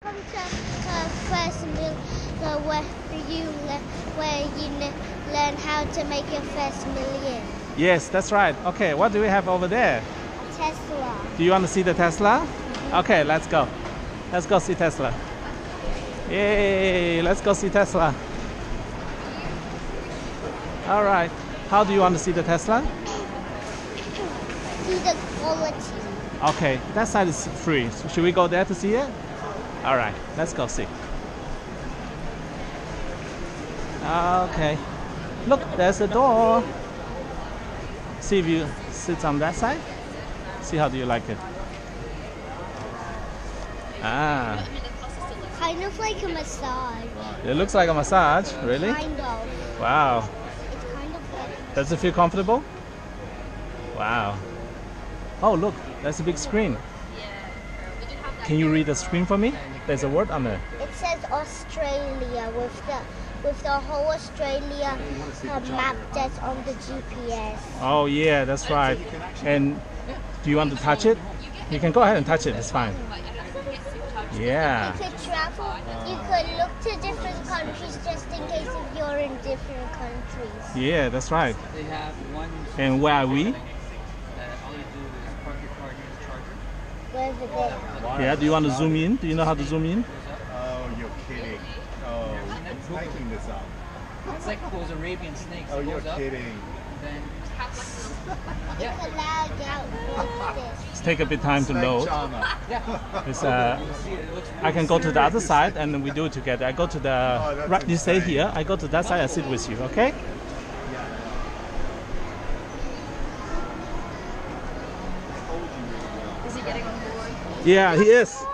Welcome to uh, 1stMil, uh, where you where you learn how to make your first million. Yes, that's right. Okay, what do we have over there? Tesla. Do you want to see the Tesla? Okay, let's go. Let's go see Tesla. Yay, let's go see Tesla. All right. How do you want to see the Tesla? See the quality. Okay, that side is free. So should we go there to see it? All right, let's go see. Okay. Look, there's a door. See if you sit on that side. See how do you like it? Ah, Kind of like a massage. it looks like a massage. Really? Kind of. Wow. It's kind of like. Does it feel comfortable? Wow. Oh, look, there's a big screen. Can you read the screen for me? There's a word on there. It says Australia with the with the whole Australia uh, map that's on the GPS. Oh yeah, that's right. And do you want to touch it? You can go ahead and touch it. It's fine. Yeah. You could travel. You could look to different countries just in case if you're in different countries. Yeah, that's right. They have one And where are we? that all you do is park your car near the charger. Where's it there? Yeah. Do you want to zoom in? Do you know how to zoom in? Oh, you're kidding. Oh, it's hiking this up. It's like those Arabian snakes. Oh, you're kidding. Then You could lag out like this. It's take a bit time to load. yeah, It's, uh, you see it. It looks. I can go to the other side and we do it together. I go to Oh, the that's right. You stay here. I go to that side. I sit with you. Okay? He getting on board? Yeah, he is.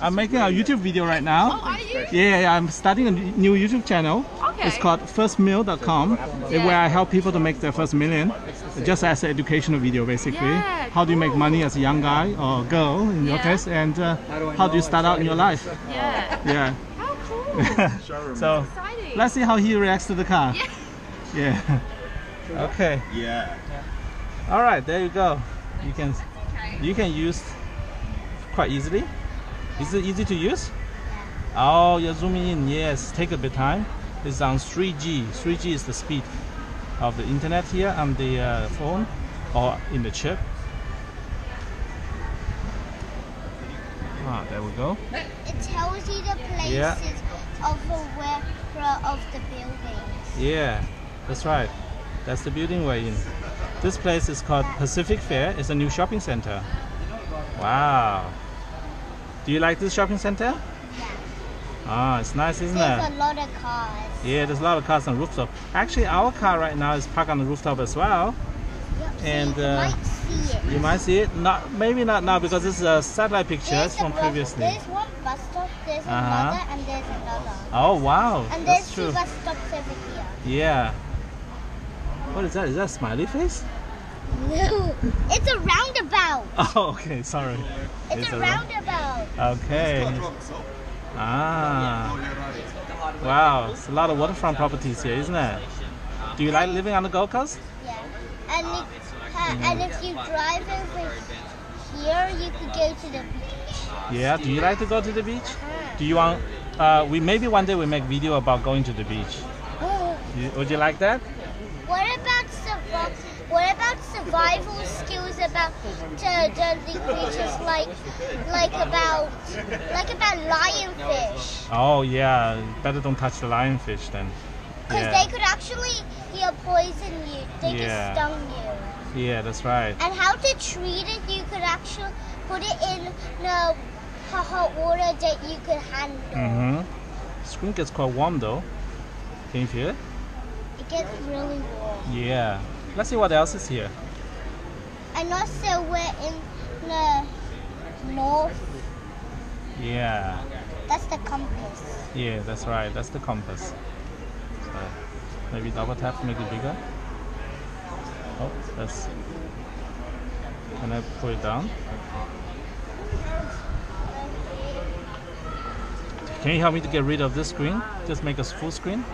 I'm making a YouTube video right now. Oh, are you? Yeah, yeah, I'm starting a new YouTube channel. Okay. It's called 1stMil.com, Yeah. where I help people to make their first million, just as an educational video, basically. Yeah, how do you make money as a young guy or girl, in your case, and uh, how do you start out in your life? Yeah. Yeah. How cool. So let's see how he reacts to the car. Yeah. Yeah. okay. Yeah. All right. There you go. You can Okay. You can use quite easily. Is it easy to use? Oh, you're zooming in. Yes, take a bit time. It's on 3G. 3G is the speed of the internet here on the uh, phone or in the chip. Ah, there we go. It tells you the places Yeah. of the where of the buildings. Yeah, that's right. That's the building we're in. This place is called Pacific Fair. It's a new shopping center. Wow. Do you like this shopping center? Yeah. Ah, it's nice, isn't There's it? There's a lot of cars. Yeah, there's a lot of cars on rooftop. Actually, our car right now is parked on the rooftop as well. Yep, so And, you uh, might see it. You might see it. Not maybe not now because this is a satellite picture There's from bus- previously. There's one bus stop, there's Uh-huh. another, and there's another. Oh wow, And that's there's true. two bus stops over here. Yeah. What is that? Is that a smiley face? No, it's a roundabout. Oh, okay. Sorry. It's, It's a a- roundabout. Okay. Ah. Wow, it's a lot of waterfront properties here, isn't it? Do you like living on the Gold Coast? Yeah. And if, uh, and if you drive over here, you could go to the beach. Yeah. Do you like to go to the beach? Do you want? Uh, we maybe one day we make video about going to the beach. You, would you like that? What about survival? What about survival skills about deadly creatures like like about like about lionfish? Oh yeah. Better don't touch the lionfish then. Because Yeah. they could actually yeah, poison you. They Yeah. could stung you. Yeah, that's right. And how to treat it? You could actually put it in the hot hot water that you could handle. Mm-hmm. Screen gets quite warm though. Can you feel it? It gets really warm. Yeah. Let's see what else is here. And also we're in the north. Yeah. That's the compass. Yeah, that's right. That's the compass. So maybe double tap to make it bigger. Oh, that's. Can I pull it down? Can you help me to get rid of this screen? Just make us full screen.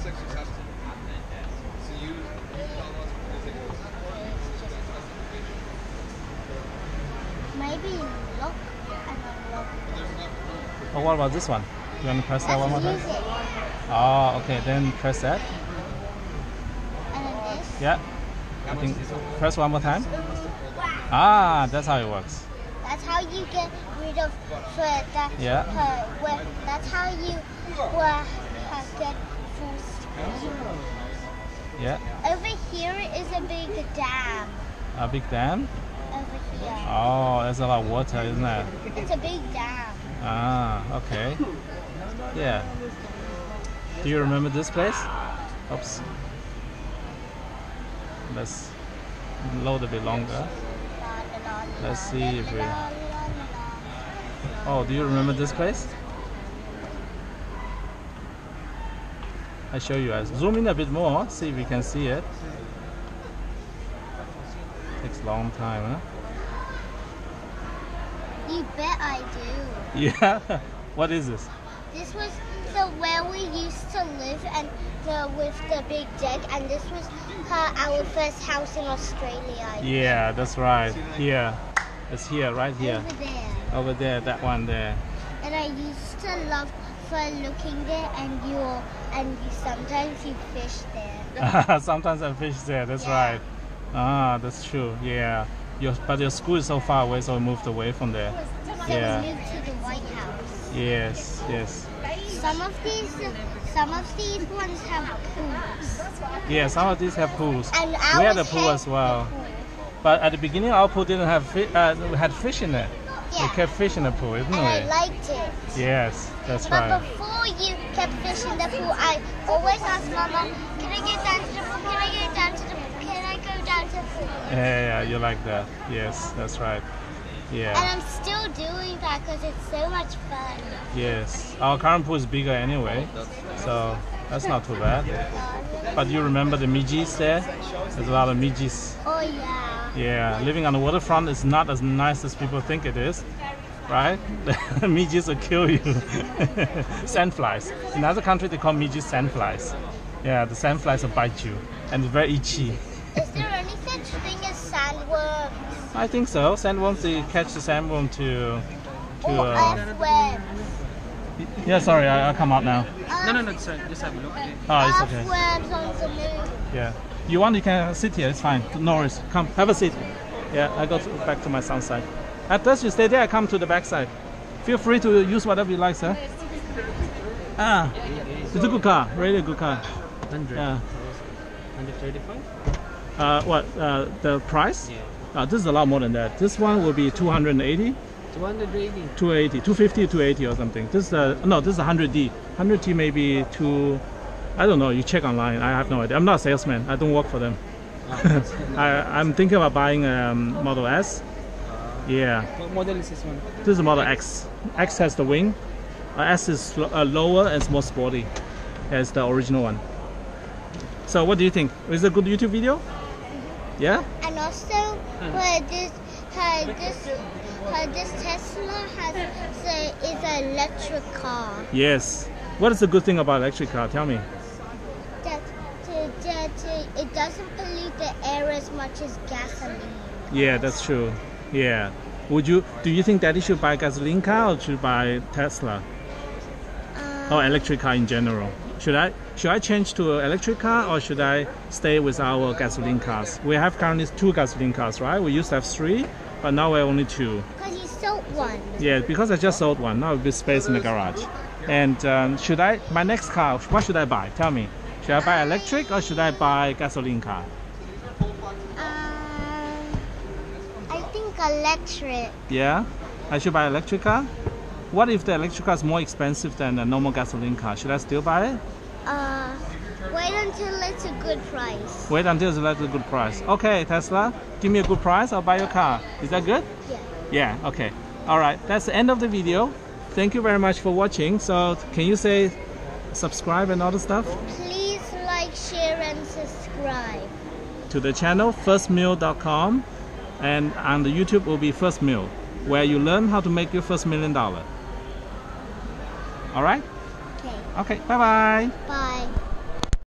Maybe. Oh, what about this one? You want to press that one more time? Oh, okay. Then press that. And then this. Yeah. I think press one more time. Ah. ah, that's how it works. That's how you get rid of that. Yeah. Uh, that's how you uh, get yeah. Over here is a big dam. A big dam. Over here. Oh, there's a lot of water, isn't it? It's a big dam. Ah, okay. Yeah. Do you remember this place? Oops. Let's load a bit longer. Let's see if we- Oh, do you remember this place? I show you guys. Zoom in a bit more, see if we can see it. Takes a long time, huh? You bet I do. Yeah. what is this? This was the where we used to live and the with the big deck and this was uh, our first house in Australia. Yeah, that's right. Here. It's here, right here. Over there. Over there, that one there. And I used to love for looking there and you and sometimes you fish there. Sometimes I fish there, that's Yeah. right. Ah, that's true. Yeah. Your, but your school is so far away, so we moved away from there. Yeah. moved to the White House. Yes, yes. Some of these some of these ones have pools. Yeah, some of these have pools. And We had a pool as well. pool. But at the beginning, our pool didn't have fi- uh, we had fish in it. Yeah. kept fish in the pool, isn't And I liked it. Yes, that's But right. before you kept fishing the pool, I always asked Mama, "Can I get down to the pool? Can I get down to the pool? Can I go down to the pool?" Yeah, yeah, yeah, you like that. Yes, that's right. Yeah. And I'm still doing that because it's so much fun. yes. Our current pool is bigger anyway, so that's not too bad. But you remember the midges there? There's a lot of midges. Oh yeah. Yeah, living on the waterfront is not as nice as people think it is, right? midges will kill you. sandflies. In other countries, they call midges sandflies. Yeah, the sandflies will bite you, and it's very itchy. Is there any such thing as sandworms I think so. Sandworms, they catch the sandworm to. to or uh, earthworms? yeah, sorry, I, I'll come out now. No, no, no, just, just have a look. Oh, it's okay. Earthworms on the moon. Yeah. You want, you can sit here. It's fine. No worries. Come, have a seat. Yeah, I go to, back to my son's side. At first, you stay there. I come to the back side. Feel free to use whatever you like, sir. Ah, it's a good car. Really a good car. 100. Yeah. 135? Uh, what? Uh, the price? Yeah. Uh, this is a lot more than that. This one will be 280, 280. 280, 250, 280 or something. This is uh, no, this is 100D. 100D maybe two. I don't know. You check online. I have no idea. I'm not a salesman. I don't work for them. I, I'm thinking about buying um, Model S. Yeah, What model is this one? this is a Model X. X has the wing. Uh, S is uh, lower and it's more sporty as the original one. So what do you think? Is it a good YouTube video? Yeah? And also, uh, this, uh, this, uh, this Tesla has a, is an electric car. Yes. What is the good thing about electric car? Tell me. That, to, that, to, it doesn't pollute the air as much as gasoline. Yeah, that's true. Yeah. Would you do you think Daddy should buy gasoline car or should buy Tesla Um, or electric car in general? Should I should I change to an electric car or should I stay with our gasoline cars? We have currently two gasoline cars, right? We used to have three, but now we're only two. Because you sold one. Yeah, because I just sold one. Now there's space in the garage. And um, should I my next car? What should I buy? Tell me. Should I buy electric or should I buy gasoline car? Um, I think electric. Yeah, I should buy electric car. What if the electric car is more expensive than a normal gasoline car? Should I still buy it? Uh, wait until it's a good price. Wait until it's a good price. Okay, Tesla, give me a good price. I'll buy your car. Is that good? Yeah. Yeah. Okay. All right. That's the end of the video. Thank you very much for watching. So, can you say subscribe and all the stuff Please like, share, and subscribe. to the channel 1stMil.com, and on the YouTube will be 1stMil, where you learn how to make your first million dollar. All right. Okay. Okay. Bye bye. Bye.